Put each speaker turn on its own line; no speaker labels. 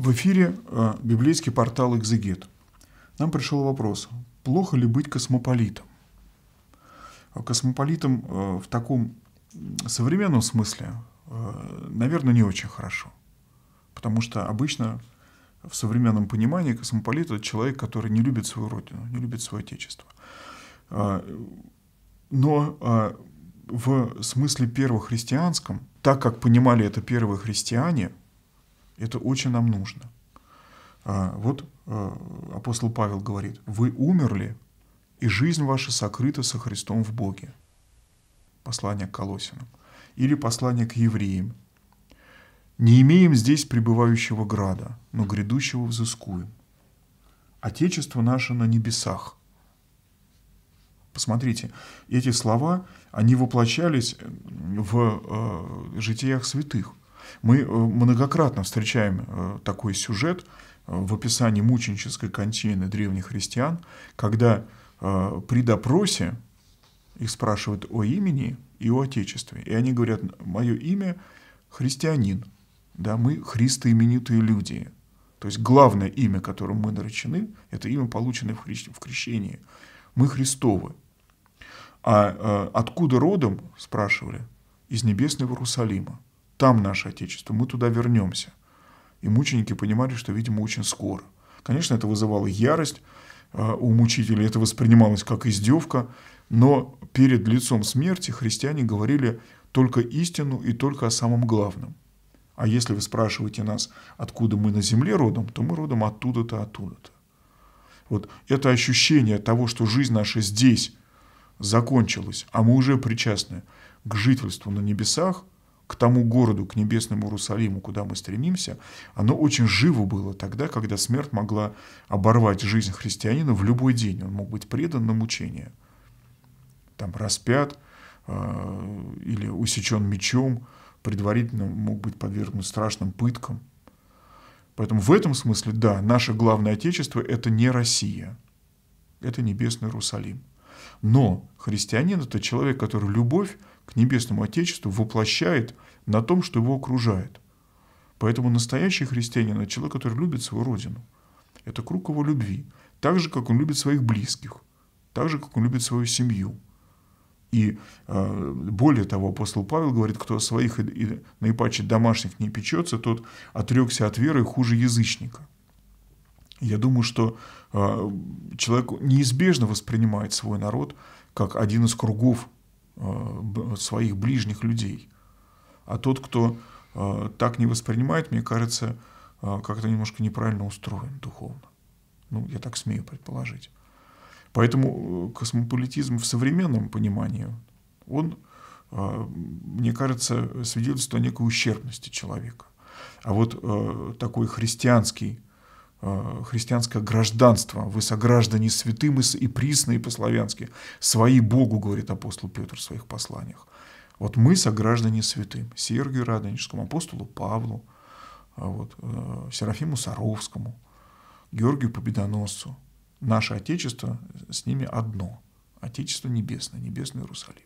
В эфире э, библейский портал «Экзегет». Нам пришел вопрос, плохо ли быть космополитом? А космополитом э, в таком современном смысле, э, наверное, не очень хорошо. Потому что обычно в современном понимании космополит – это человек, который не любит свою родину, не любит свое отечество. А, но а, в смысле первохристианском, так как понимали это первые христиане, это очень нам нужно. А, вот апостол Павел говорит, вы умерли, и жизнь ваша сокрыта со Христом в Боге. Послание к Колосинам. Или послание к евреям. Не имеем здесь пребывающего града, но грядущего взыскуем. Отечество наше на небесах. Посмотрите, эти слова, они воплощались в э, житиях святых. Мы э, многократно встречаем э, такой сюжет э, в описании мученической контины древних христиан, когда при допросе их спрашивают о имени и о отечестве. И они говорят, мое имя христианин, да, мы христоименитые люди. То есть главное имя, которым мы наречены, это имя, полученное в, хри- в крещении. Мы Христовы. А откуда родом, спрашивали, из небесного Иерусалима. Там наше Отечество, мы туда вернемся. И мученики понимали, что, видимо, очень скоро. Конечно, это вызывало ярость э, у мучителей, это воспринималось как издевка, но перед лицом смерти христиане говорили только истину и только о самом главном. А если вы спрашиваете нас, откуда мы на земле родом, то мы родом оттуда-то, оттуда-то. Вот это ощущение того, что жизнь наша здесь закончилась, а мы уже причастны к жительству на небесах, к тому городу, к небесному Иерусалиму, куда мы стремимся, оно очень живо было тогда, когда смерть могла оборвать жизнь христианина в любой день. Он мог быть предан на мучение. Там распят э, или усечен мечом, предварительно мог быть подвергнут страшным пыткам. Поэтому в этом смысле, да, наше главное Отечество – это не Россия, это небесный Иерусалим. Но христианин – это человек, который любовь к небесному Отечеству воплощает на том, что его окружает. Поэтому настоящий христианин – это человек, который любит свою родину. Это круг его любви. Так же, как он любит своих близких. Так же, как он любит свою семью – и э, более того, апостол Павел говорит, кто о своих и, и наипаче домашних не печется, тот отрекся от веры хуже язычника. Я думаю, что э, человек неизбежно воспринимает свой народ как один из кругов своих ближних людей. А тот, кто э, так не воспринимает, мне кажется, э, как-то немножко неправильно устроен духовно. Ну, я так смею предположить. Поэтому э, космополитизм в современном понимании, он, э, мне кажется, свидетельствует о некой ущербности человека. А вот э, такой христианский, христианское гражданство, вы сограждане святым и присные по-славянски, свои Богу, говорит апостол Петр в своих посланиях. Вот мы сограждане святым, Сергию Радонежскому, апостолу Павлу, вот, Серафиму Саровскому, Георгию Победоносцу – наше Отечество с ними одно. Отечество небесное, небесный Иерусалим.